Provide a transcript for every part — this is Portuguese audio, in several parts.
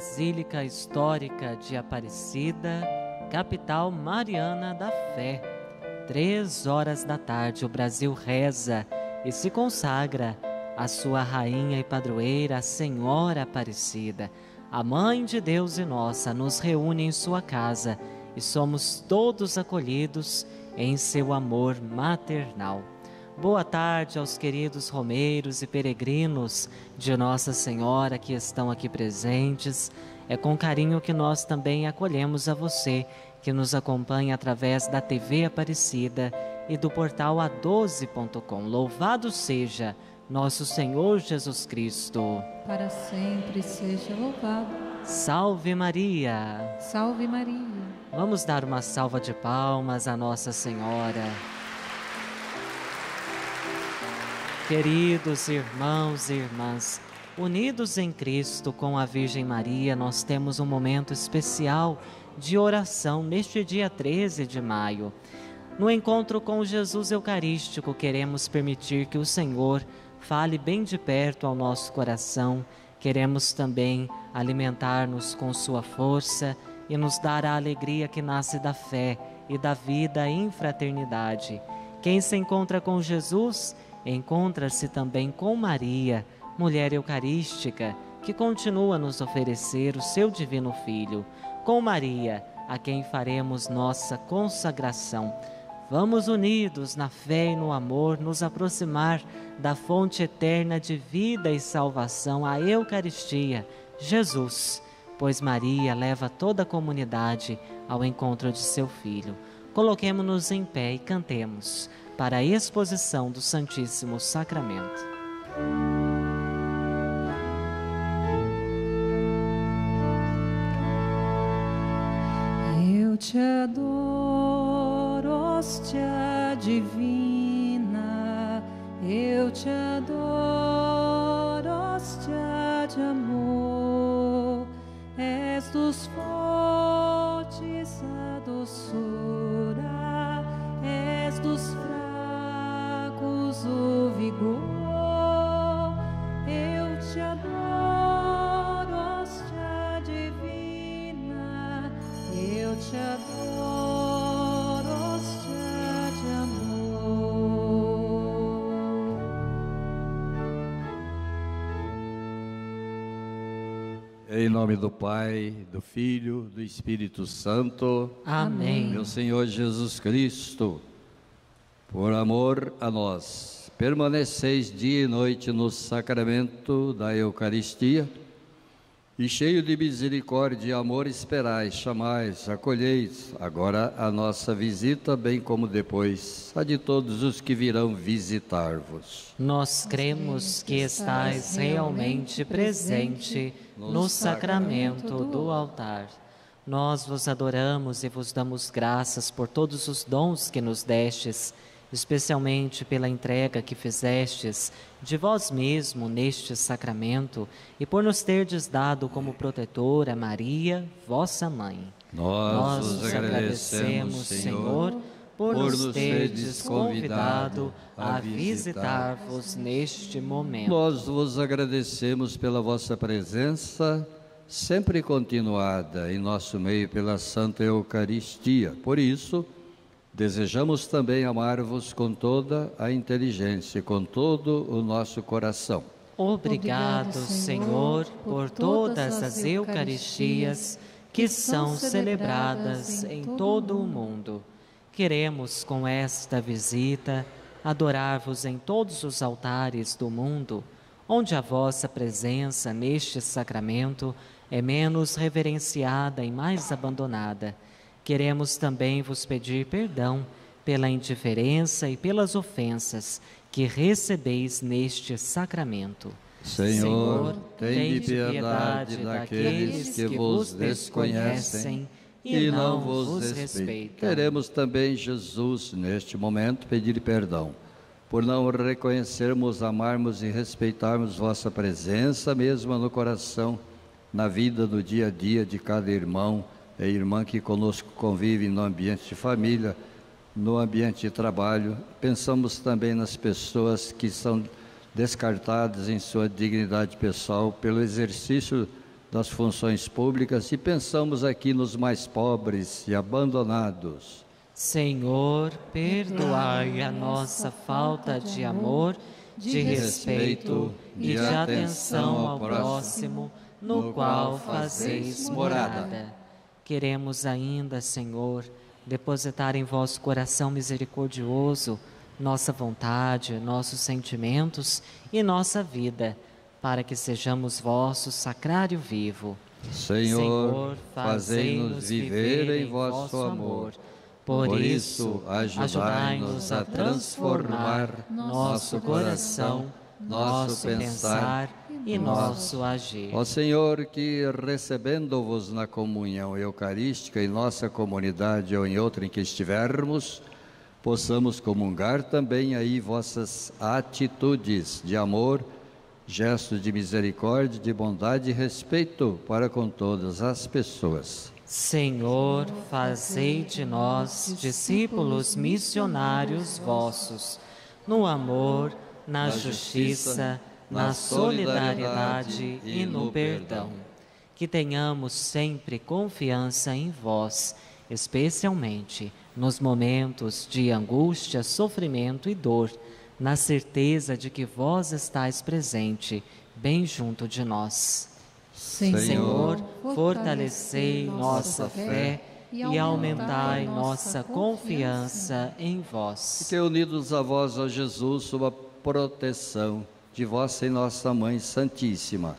Basílica Histórica de Aparecida, capital mariana da fé. Três horas da tarde, o Brasil reza e se consagra à sua rainha e padroeira, a Senhora Aparecida. A Mãe de Deus e nossa nos reúne em sua casa e somos todos acolhidos em seu amor maternal. Boa tarde aos queridos romeiros e peregrinos de Nossa Senhora que estão aqui presentes. É com carinho que nós também acolhemos a você que nos acompanha através da TV Aparecida e do portal a12.com. Louvado seja nosso Senhor Jesus Cristo. Para sempre seja louvado. Salve Maria. Salve Maria. Vamos dar uma salva de palmas a Nossa Senhora. Queridos irmãos e irmãs, unidos em Cristo com a Virgem Maria, nós temos um momento especial de oração neste dia 13 de maio. No encontro com Jesus Eucarístico, queremos permitir que o Senhor fale bem de perto ao nosso coração. Queremos também alimentar-nos com Sua força e nos dar a alegria que nasce da fé e da vida em fraternidade. Quem se encontra com Jesus, encontra-se também com Maria, mulher eucarística, que continua a nos oferecer o seu divino Filho, com Maria, a quem faremos nossa consagração. Vamos unidos na fé e no amor nos aproximar da fonte eterna de vida e salvação, a Eucaristia, Jesus, pois Maria leva toda a comunidade ao encontro de seu Filho. Coloquemo-nos em pé e cantemos para a exposição do Santíssimo Sacramento. Eu te adoro, hóstia divina, eu te adoro, hóstia de amor, és dos fortes a doçura, és dos fracos o vigor. Em nome do Pai, do Filho, do Espírito Santo. Amém. Meu Senhor Jesus Cristo por amor a nós, permaneceis dia e noite no sacramento da Eucaristia, e cheio de misericórdia e amor esperais, chamais, acolheis agora a nossa visita, bem como depois a de todos os que virão visitar-vos. Nós cremos que estais realmente presente no sacramento do altar. Nós vos adoramos e vos damos graças por todos os dons que nos destes especialmente pela entrega que fizestes de vós mesmo neste sacramento e por nos terdes dado como protetora Maria, vossa mãe. Nós, Nós vos agradecemos, Senhor, por, por nos terdes convidado a visitar-vos neste momento. Nós vos agradecemos pela vossa presença sempre continuada em nosso meio pela Santa Eucaristia. Por isso, Desejamos também amar-vos com toda a inteligência, com todo o nosso coração. Obrigado, Senhor, por todas as Eucaristias que são celebradas em todo o mundo. Queremos, com esta visita, adorar-vos em todos os altares do mundo, onde a vossa presença neste sacramento é menos reverenciada e mais abandonada. Queremos também vos pedir perdão pela indiferença e pelas ofensas que recebeis neste sacramento. Senhor, tem piedade daqueles que vos desconhecem e não vos respeitam. Queremos também, Jesus, neste momento, pedir perdão por não reconhecermos, amarmos e respeitarmos vossa presença mesmo no coração, na vida, no dia a dia de cada irmão é irmã que conosco convive no ambiente de família, no ambiente de trabalho. Pensamos também nas pessoas que são descartadas em sua dignidade pessoal pelo exercício das funções públicas e pensamos aqui nos mais pobres e abandonados. Senhor, perdoai a nossa falta de amor, de respeito e de atenção ao próximo, no qual fazeis morada. Queremos ainda, Senhor, depositar em vosso coração misericordioso nossa vontade, nossos sentimentos e nossa vida, para que sejamos vosso sacrário vivo. Senhor, Senhor fazei-nos viver em vosso amor. Por isso, ajudai-nos a transformar nosso coração, nosso pensar e nosso agir. Ó Senhor, que recebendo-vos na comunhão eucarística em nossa comunidade ou em outra em que estivermos, possamos comungar também aí vossas atitudes de amor, gestos de misericórdia, de bondade e respeito para com todas as pessoas. Senhor, fazei de nós discípulos missionários vossos, no amor, na justiça, na solidariedade e no perdão. Que tenhamos sempre confiança em vós, especialmente nos momentos de angústia, sofrimento e dor, na certeza de que vós estáis presente, bem junto de nós. Senhor, fortalecei nossa fé e aumentai nossa confiança em vós. Que unidos a vós, ó Jesus, sob a proteção de vossa e nossa Mãe Santíssima,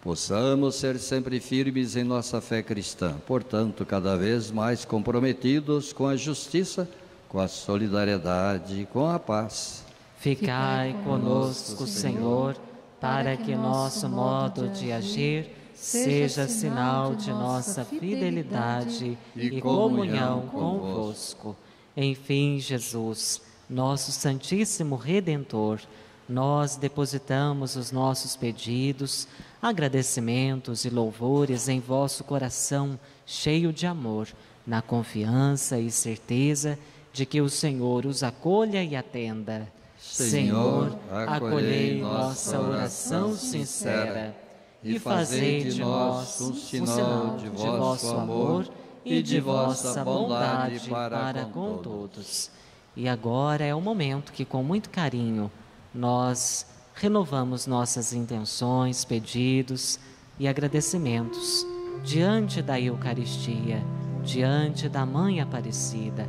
possamos ser sempre firmes em nossa fé cristã, portanto, cada vez mais comprometidos com a justiça, com a solidariedade e com a paz. Ficai conosco, Senhor, para que nosso modo de agir seja sinal de nossa fidelidade e comunhão convosco. Enfim, Jesus, nosso Santíssimo Redentor, nós depositamos os nossos pedidos, agradecimentos e louvores em vosso coração cheio de amor, na confiança e certeza de que o Senhor os acolha e atenda. Senhor, acolhei nossa oração sincera e fazei de nós um sinal de vosso amor e de vossa bondade para com todos. E agora é o momento que, com muito carinho, nós renovamos nossas intenções, pedidos e agradecimentos diante da Eucaristia, diante da Mãe Aparecida.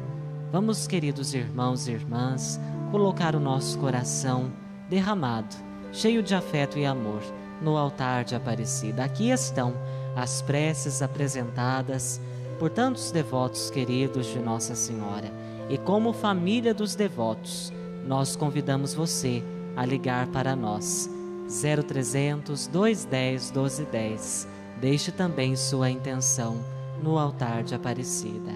Vamos, queridos irmãos e irmãs, colocar o nosso coração derramado, cheio de afeto e amor, no altar de Aparecida. Aqui estão as preces apresentadas por tantos devotos queridos de Nossa Senhora. E como família dos devotos, nós convidamos você a ligar para nós. 0300 210 1210. Deixe também sua intenção no altar de Aparecida.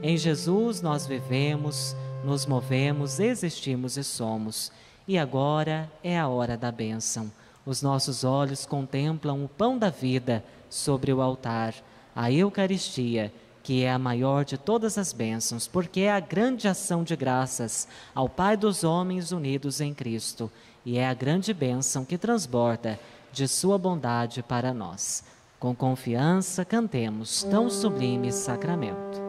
Em Jesus nós vivemos, nos movemos, existimos e somos. E agora é a hora da bênção. Os nossos olhos contemplam o pão da vida sobre o altar, a Eucaristia que é a maior de todas as bênçãos, porque é a grande ação de graças ao Pai dos homens unidos em Cristo, e é a grande bênção que transborda de Sua bondade para nós. Com confiança, cantemos tão sublime sacramento.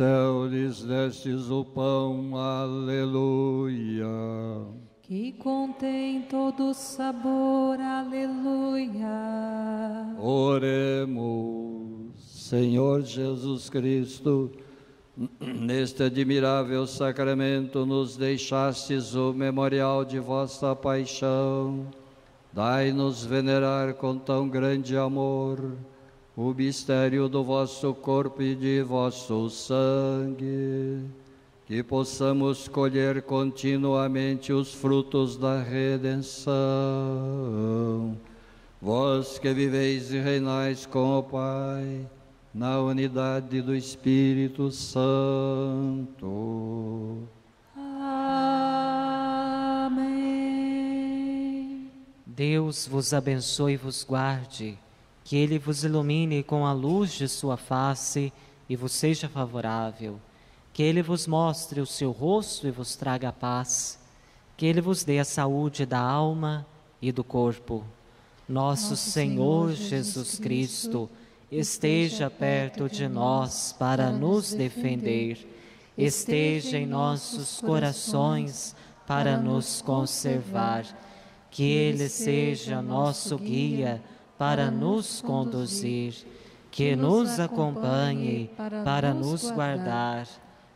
Céu lhes destes o pão, aleluia. Que contém todo sabor, aleluia. Oremos, Senhor Jesus Cristo, neste admirável sacramento nos deixastes o memorial de vossa paixão. Dai-nos venerar com tão grande amor o mistério do vosso corpo e de vosso sangue, que possamos colher continuamente os frutos da redenção. Vós que viveis e reinais com o Pai, na unidade do Espírito Santo. Amém. Deus vos abençoe e vos guarde, que Ele vos ilumine com a luz de sua face e vos seja favorável, que Ele vos mostre o seu rosto e vos traga paz, que Ele vos dê a saúde da alma e do corpo. Nosso, Senhor Jesus Cristo, esteja perto de nós para nos defender, esteja em nossos corações para nos conservar, que Ele seja nosso guia para nos conduzir, que nos acompanhe para nos guardar,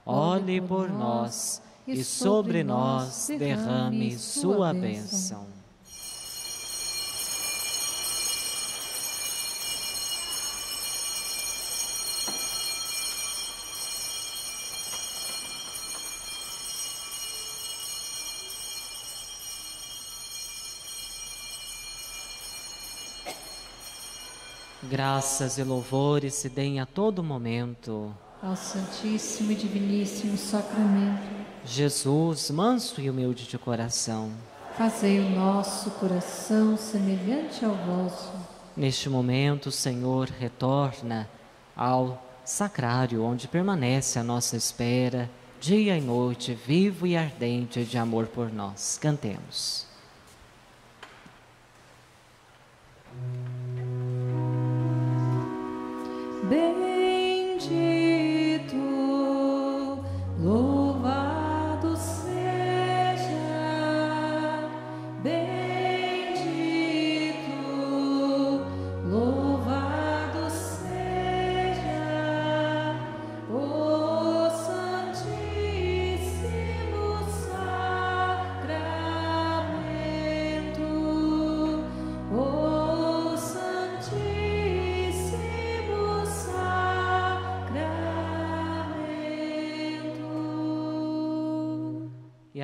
olhe por nós e sobre nós derrame sua bênção. Graças e louvores se deem a todo momento. Ao Santíssimo e Diviníssimo Sacramento, Jesus, manso e humilde de coração, fazei o nosso coração semelhante ao vosso. neste momento o Senhor retorna ao sacrário onde permanece a nossa espera, dia e noite, vivo e ardente de amor por nós. Cantemos. Bendito,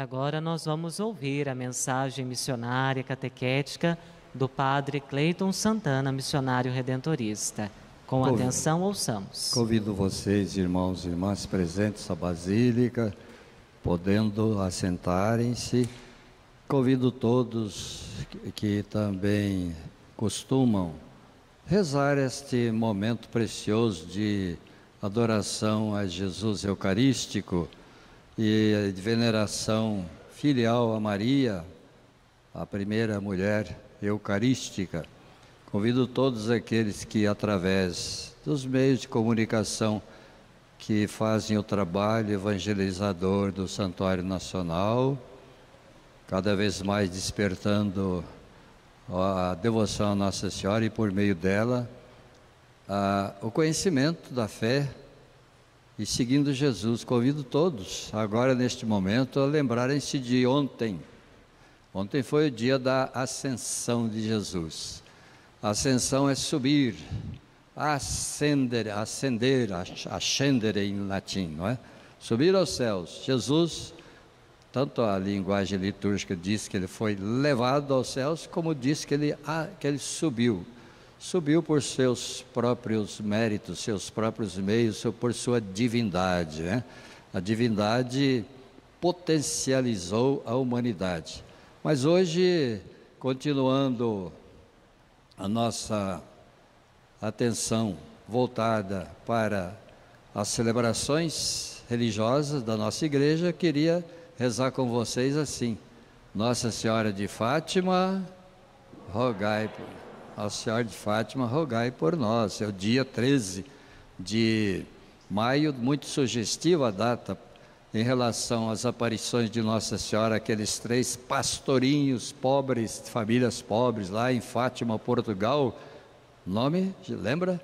agora nós vamos ouvir a mensagem missionária catequética do Padre Cleiton Santana, missionário redentorista. Com Convido. atenção, ouçamos. Convido vocês, irmãos e irmãs presentes à Basílica, podendo assentarem-se. Convido todos que, que também costumam rezar este momento precioso de adoração a Jesus Eucarístico e de veneração filial a Maria, a primeira mulher eucarística. Convido todos aqueles que, através dos meios de comunicação que fazem o trabalho evangelizador do Santuário Nacional, cada vez mais despertando a devoção a Nossa Senhora e, por meio dela, a- o conhecimento da fé e seguindo Jesus. Convido todos, agora neste momento, a lembrarem-se de ontem. Ontem foi o dia da ascensão de Jesus. Ascensão é subir, ascender, ascender, as- ascendere em latim, não é? Subir aos céus. Jesus, tanto a linguagem litúrgica diz que ele foi levado aos céus, como diz que ele, que ele subiu. Subiu por seus próprios méritos, seus próprios meios, por sua divindade. Né? A divindade potencializou a humanidade. Mas hoje, continuando a nossa atenção voltada para as celebrações religiosas da nossa igreja, queria rezar com vocês assim: Nossa Senhora de Fátima, rogai por Nossa Senhora de Fátima, rogai por nós. É o dia 13 de Maio, muito sugestiva a data em relação às aparições de Nossa Senhora, aqueles três pastorinhos pobres, famílias pobres, lá em Fátima, Portugal. Nome, lembra?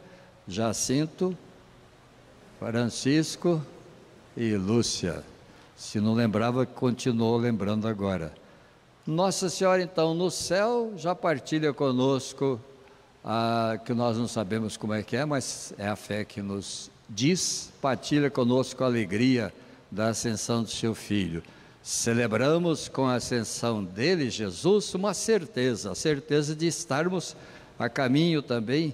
Jacinto, Francisco e Lúcia. Se não lembrava, continuou lembrando agora. Nossa Senhora, então, no céu, já partilha conosco, a, que nós não sabemos como é que é, mas é a fé que nos diz, partilha conosco a alegria da ascensão do seu filho. Celebramos com a ascensão dele, Jesus, uma certeza, a certeza de estarmos a caminho também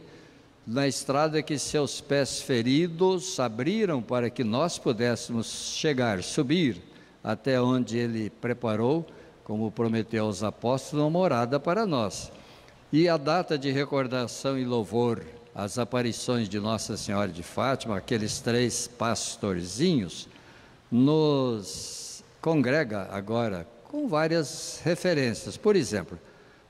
na estrada que seus pés feridos abriram para que nós pudéssemos chegar, subir até onde ele preparou, como prometeu aos apóstolos, uma morada para nós. E a data de recordação e louvor às aparições de Nossa Senhora de Fátima, aqueles três pastorzinhos, nos congrega agora com várias referências. Por exemplo,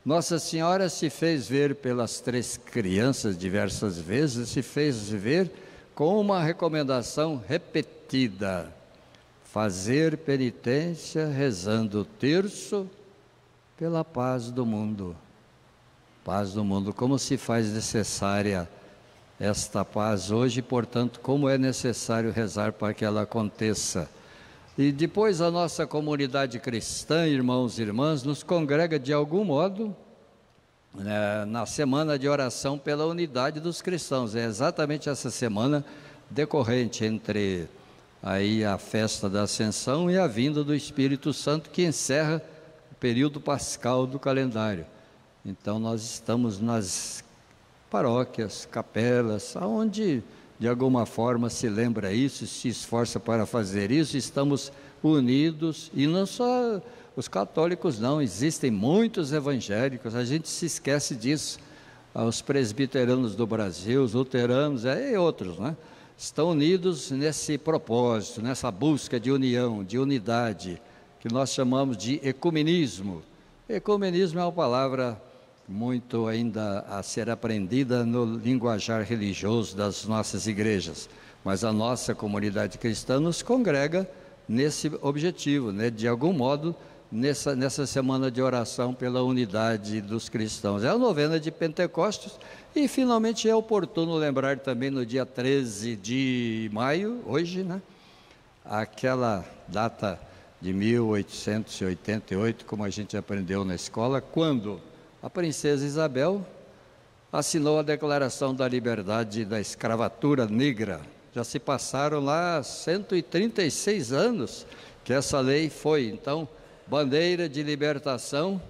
Nossa Senhora se fez ver pelas três crianças diversas vezes, se fez ver com uma recomendação repetida: fazer penitência rezando o terço pela paz do mundo. Paz do mundo, como se faz necessária esta paz hoje, portanto, como é necessário rezar para que ela aconteça. E depois a nossa comunidade cristã, irmãos e irmãs, nos congrega de algum modo né, na semana de oração pela unidade dos cristãos. É exatamente essa semana decorrente entre aí a festa da Ascensão e a vinda do Espírito Santo que encerra o período pascal do calendário. Então nós estamos nas paróquias, capelas, aonde de alguma forma se lembra isso, se esforça para fazer isso, estamos unidos e não só os católicos não, existem muitos evangélicos, a gente se esquece disso. Os presbiteranos do Brasil, os luteranos é, e outros, né? Estão unidos nesse propósito, nessa busca de união, de unidade, que nós chamamos de ecumenismo. Ecumenismo é uma palavra muito ainda a ser aprendida no linguajar religioso das nossas igrejas, mas a nossa comunidade cristã nos congrega nesse objetivo, né? de algum modo, nessa, nessa semana de oração pela unidade dos cristãos. É a novena de Pentecostes e finalmente é oportuno lembrar também no dia 13 de maio, hoje, né? aquela data de 1888, como a gente aprendeu na escola, quando a princesa Isabel assinou a Declaração da Liberdade da Escravatura Negra. Já se passaram lá 136 anos que essa lei foi, então, bandeira de libertação,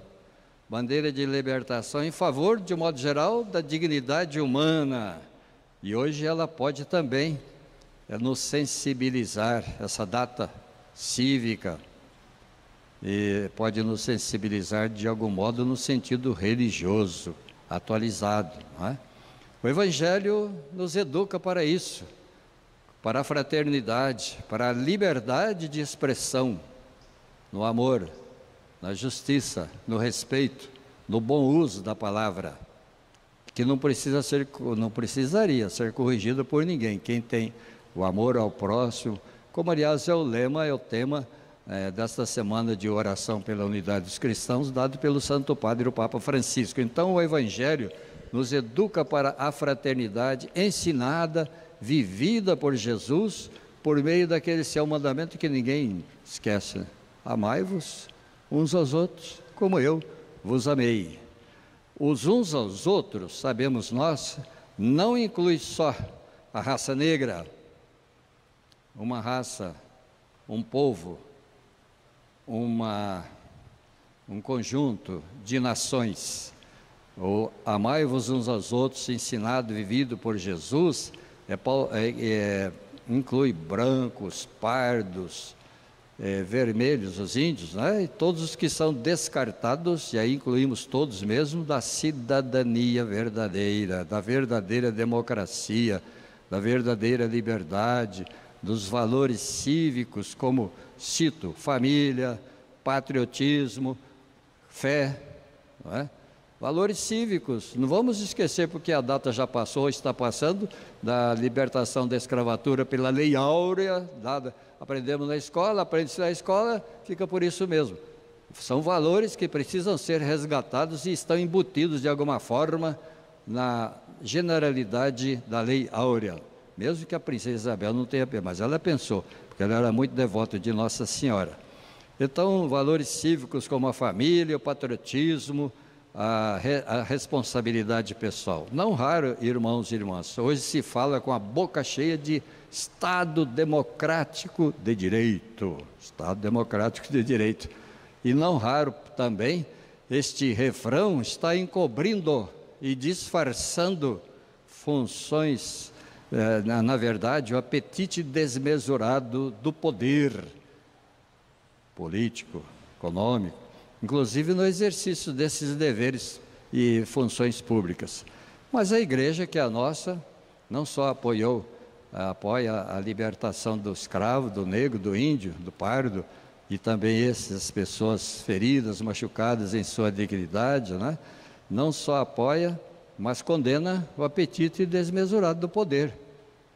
bandeira de libertação em favor, de um modo geral, da dignidade humana. E hoje ela pode também é, nos sensibilizar, essa data cívica, e pode nos sensibilizar de algum modo no sentido religioso, atualizado. É? O Evangelho nos educa para isso, para a fraternidade, para a liberdade de expressão, no amor, na justiça, no respeito, no bom uso da palavra, que não precisa ser, não precisaria ser corrigido por ninguém. Quem tem o amor ao próximo, como aliás é o lema, é o tema é, desta semana de oração pela unidade dos cristãos, dado pelo Santo Padre, o Papa Francisco. Então, o Evangelho nos educa para a fraternidade ensinada, vivida por Jesus, por meio daquele seu mandamento que ninguém esquece: né? Amai-vos uns aos outros, como eu vos amei. Os uns aos outros, sabemos nós, não inclui só a raça negra, uma raça, um povo, uma, um conjunto de nações. O amai-vos uns aos outros, ensinado vivido por Jesus, é, é, é, inclui brancos, pardos, é, vermelhos, os índios, né? e todos os que são descartados, e aí incluímos todos mesmo, da cidadania verdadeira, da verdadeira democracia, da verdadeira liberdade, dos valores cívicos, como cito, família, patriotismo, fé, é? valores cívicos. Não vamos esquecer, porque a data já passou, está passando, da libertação da escravatura pela lei áurea, dada, aprendemos na escola, aprende-se na escola, fica por isso mesmo. São valores que precisam ser resgatados e estão embutidos de alguma forma na generalidade da lei áurea. Mesmo que a princesa Isabel não tenha, mas ela pensou, porque ela era muito devota de Nossa Senhora. Então, valores cívicos como a família, o patriotismo, a, re, a, responsabilidade pessoal. Não raro, irmãos e irmãs, hoje se fala com a boca cheia de Estado democrático de direito. Estado democrático de direito. E não raro também, este refrão está encobrindo e disfarçando funções, eh, na, na verdade, o apetite desmesurado do poder político, econômico, inclusive no exercício desses deveres e funções públicas. Mas a igreja, que é a nossa, não só apoiou, apoia a libertação do escravo, do negro, do índio, do pardo, e também essas pessoas feridas, machucadas em sua dignidade, né? não só apoia, mas condena o apetite desmesurado do poder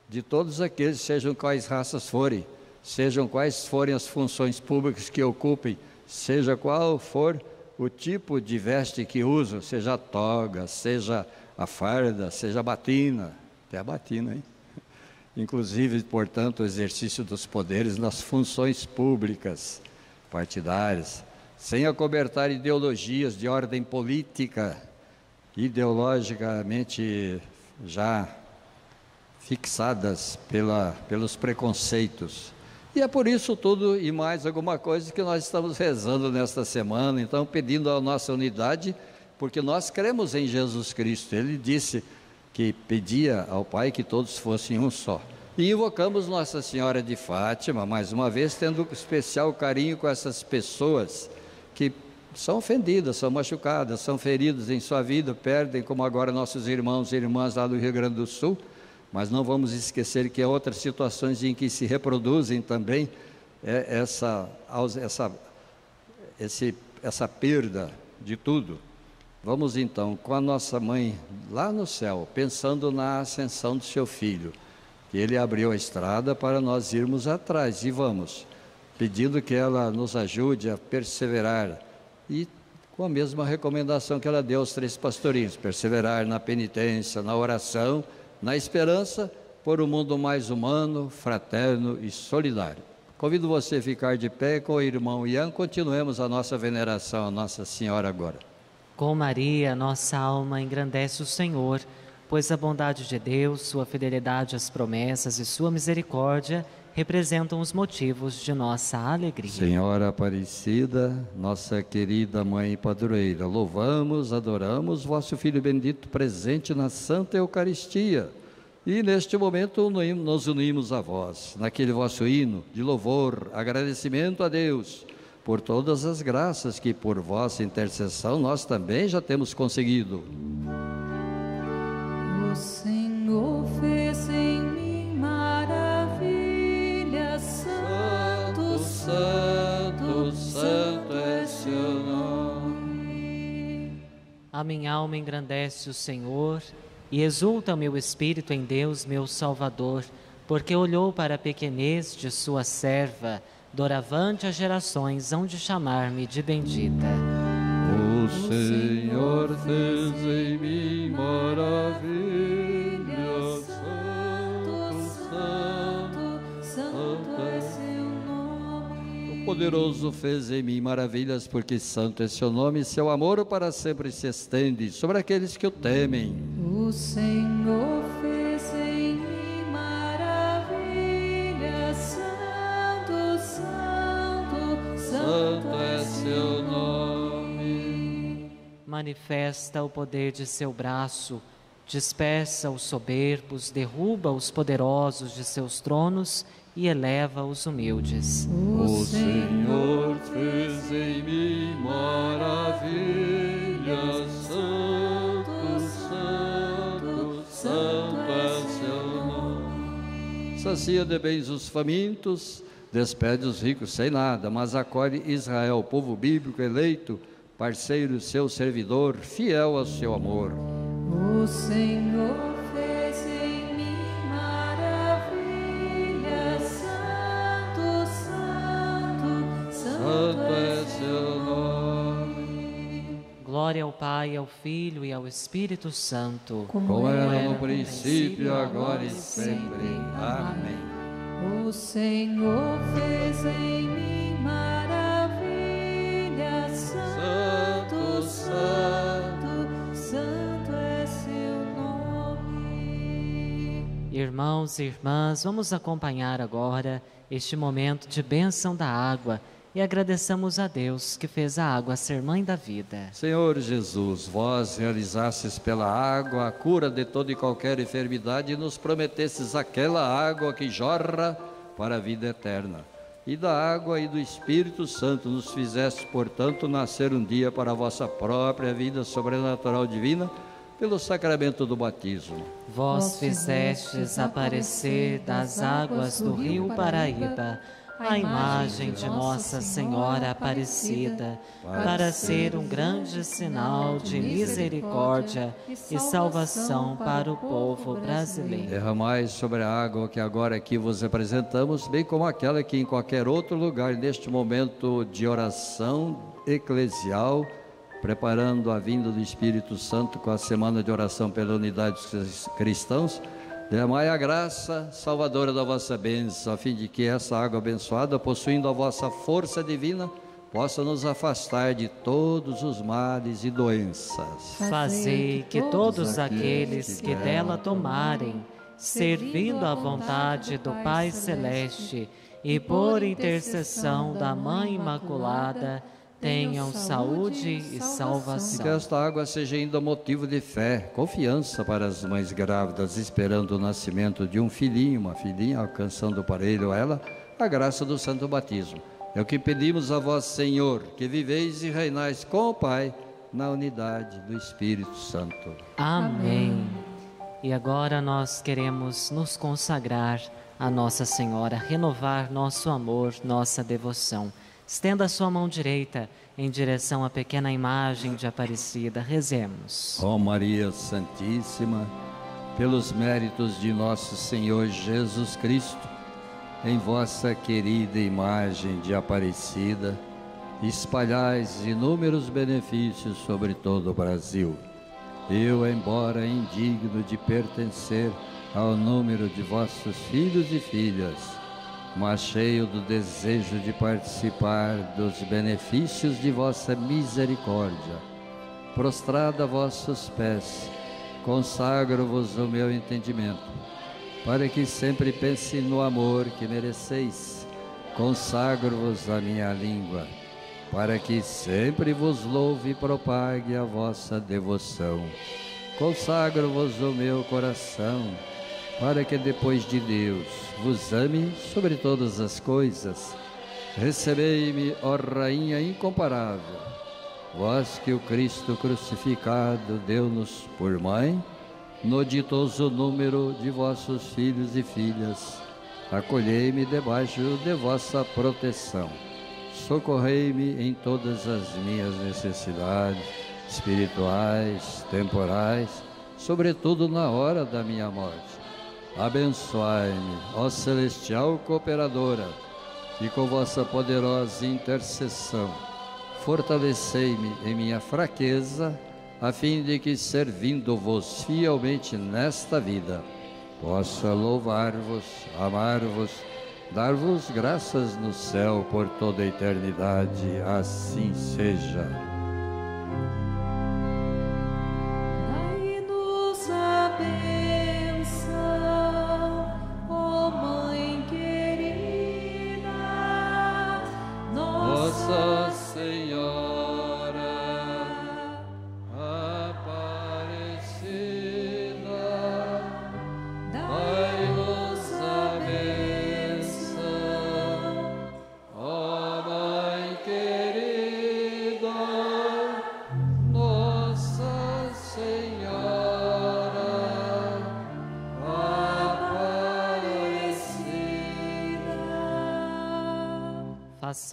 de todos aqueles, sejam quais raças forem, sejam quais forem as funções públicas que ocupem, seja qual for o tipo de veste que usam, seja a toga, seja a farda, seja a batina, até a batina, hein? Inclusive, portanto, o exercício dos poderes nas funções públicas, partidárias, sem acobertar ideologias de ordem política, ideologicamente já fixadas pela, pelos preconceitos e é por isso tudo e mais alguma coisa que nós estamos rezando nesta semana, então pedindo a nossa unidade, porque nós cremos em Jesus Cristo. Ele disse que pedia ao Pai que todos fossem um só. E invocamos Nossa Senhora de Fátima, mais uma vez, tendo especial carinho com essas pessoas que são ofendidas, são machucadas, são feridas em sua vida, perdem, como agora nossos irmãos e irmãs lá do Rio Grande do Sul, mas não vamos esquecer que há outras situações em que se reproduzem também é, essa, essa, esse, essa perda de tudo. Vamos então com a nossa mãe lá no céu, pensando na ascensão do seu filho, que ele abriu a estrada para nós irmos atrás e vamos, pedindo que ela nos ajude a perseverar e com a mesma recomendação que ela deu aos três pastorinhos: perseverar na penitência, na oração na esperança por um mundo mais humano, fraterno e solidário. Convido você a ficar de pé com o irmão Ian. Continuemos a nossa veneração a Nossa Senhora agora. Com Maria, nossa alma engrandece o Senhor, pois a bondade de Deus, sua fidelidade às promessas e sua misericórdia representam os motivos de nossa alegria. Senhora Aparecida, nossa querida mãe padroeira, louvamos, adoramos vosso Filho bendito presente na Santa Eucaristia. E neste momento nos unimos a vós, naquele vosso hino de louvor, agradecimento a Deus por todas as graças que por vossa intercessão nós também já temos conseguido. O Senhor fez em mim santo, santo é seu nome. A minha alma engrandece o Senhor e exulta o meu espírito em Deus, meu Salvador, porque olhou para a pequenez de sua serva. Doravante as gerações hão de chamar-me de bendita. O Senhor fez em mim maravilhas. poderoso fez em mim maravilhas, porque santo é seu nome, e seu amor para sempre se estende sobre aqueles que o temem. O Senhor seu nome. Manifesta o poder de seu braço, dispersa os soberbos, derruba os poderosos de seus tronos e eleva os humildes. O Senhor fez em mim maravilhas, santo, santo, santo é seu nome. Sacia de bens os famintos, despede os ricos sem nada, mas acolhe Israel, povo bíblico eleito, parceiro seu servidor, fiel ao seu amor. O Senhor fez em mim maravilhas, Santo, Santo, Santo é seu nome. Glória ao Pai, ao Filho e ao Espírito Santo. Como era no princípio, agora e sempre. Amém. O Senhor fez em mim maravilhas, Santo, Santo, Santo é seu nome. Irmãos e irmãs, vamos acompanhar agora este momento de bênção da água e agradeçamos a Deus que fez a água ser mãe da vida. Senhor Jesus, vós realizastes pela água a cura de toda e qualquer enfermidade e nos prometestes aquela água que jorra para a vida eterna. E da água e do Espírito Santo nos fizeste, portanto, nascer um dia para a vossa própria vida sobrenatural divina pelo sacramento do batismo. Vós fizestes aparecer das águas do rio Paraíba a imagem de Nossa Senhora Aparecida, para ser um grande sinal de misericórdia e salvação para o povo brasileiro. Derramai sobre a água que agora aqui vos apresentamos, bem como aquela que em qualquer outro lugar, neste momento de oração eclesial, preparando a vinda do Espírito Santo com a semana de oração pela unidade dos cristãos, derramai a graça salvadora da vossa bênção, a fim de que essa água abençoada, possuindo a vossa força divina, possa nos afastar de todos os males e doenças. Fazei que todos aqueles que dela tomarem, servindo à vontade do Pai Celeste e por intercessão da Mãe Imaculada, tenham saúde e E que salvação. esta água seja ainda motivo de fé, confiança para as mães grávidas, esperando o nascimento de um filhinho, uma filhinha, alcançando para ele ou ela a graça do santo batismo. É o que pedimos a vós, Senhor, que viveis e reinais com o Pai na unidade do Espírito Santo. Amém. E agora nós queremos nos consagrar a Nossa Senhora, renovar nosso amor, nossa devoção. Estenda a sua mão direita em direção à pequena imagem de Aparecida. Rezemos. Ó Maria Santíssima, pelos méritos de nosso Senhor Jesus Cristo, em vossa querida imagem de Aparecida, espalhais inúmeros benefícios sobre todo o Brasil. Eu, embora indigno de pertencer ao número de vossos filhos e filhas, mas cheio do desejo de participar dos benefícios de vossa misericórdia, prostrada a vossos pés, consagro-vos o meu entendimento, para que sempre pense no amor que mereceis. Consagro-vos a minha língua, para que sempre vos louve e propague a vossa devoção. Consagro-vos o meu coração, para que depois de Deus vos ame sobre todas as coisas. Recebei-me, ó Rainha incomparável, vós que o Cristo crucificado deu-nos por mãe, no ditoso número de vossos filhos e filhas, acolhei-me debaixo de vossa proteção. Socorrei-me em todas as minhas necessidades espirituais, temporais, sobretudo na hora da minha morte. Abençoai-me, ó celestial cooperadora, e com vossa poderosa intercessão, fortalecei-me em minha fraqueza, a fim de que, servindo-vos fielmente nesta vida, possa louvar-vos, amar-vos, dar-vos graças no céu por toda a eternidade. Assim seja.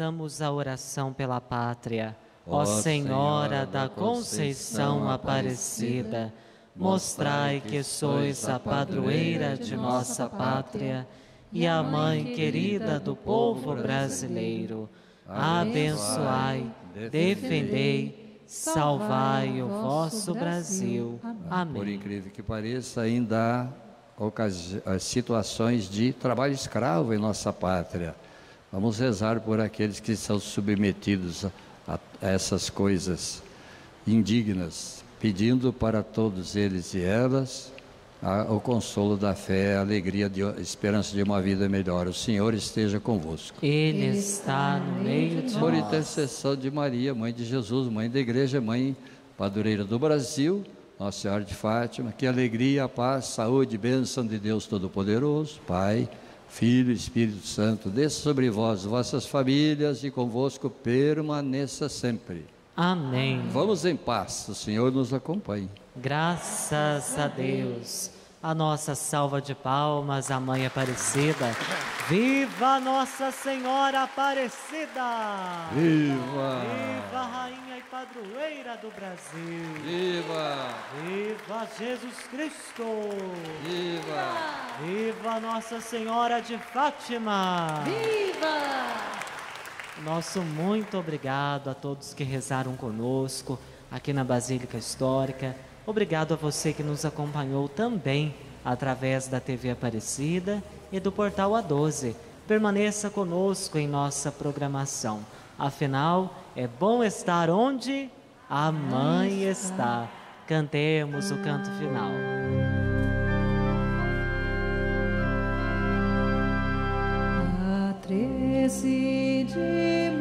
Façamos a oração pela pátria. Ó Senhora da Conceição Aparecida, mostrai que sois a padroeira de nossa pátria e a mãe querida do povo brasileiro. Abençoai, defendei, salvai o vosso Brasil. Amém. Por incrível que pareça, ainda há situações de trabalho escravo em nossa pátria. Vamos rezar por aqueles que são submetidos a a, essas coisas indignas, pedindo para todos eles e elas a, o consolo da fé, a alegria, de, a esperança de uma vida melhor. O Senhor esteja convosco. Ele está no meio de Por nós. intercessão de Maria, mãe de Jesus, mãe da igreja, mãe padroeira do Brasil, Nossa Senhora de Fátima, que alegria, paz, saúde, bênção de Deus Todo-Poderoso, Pai, Filho e Espírito Santo, desça sobre vós, vossas famílias e convosco permaneça sempre. Amém. Vamos em paz, o Senhor nos acompanhe. Graças a Deus. A nossa salva de palmas, a Mãe Aparecida. Viva Nossa Senhora Aparecida! Viva! Viva a Rainha e Padroeira do Brasil! Viva! Viva Jesus Cristo! Viva! Viva Nossa Senhora de Fátima! Viva! Nosso muito obrigado a todos que rezaram conosco aqui na Basílica Histórica. Obrigado a você que nos acompanhou também através da TV Aparecida e do portal A12. Permaneça conosco em nossa programação. Afinal, é bom estar onde a mãe está. Cantemos o canto final. A treze de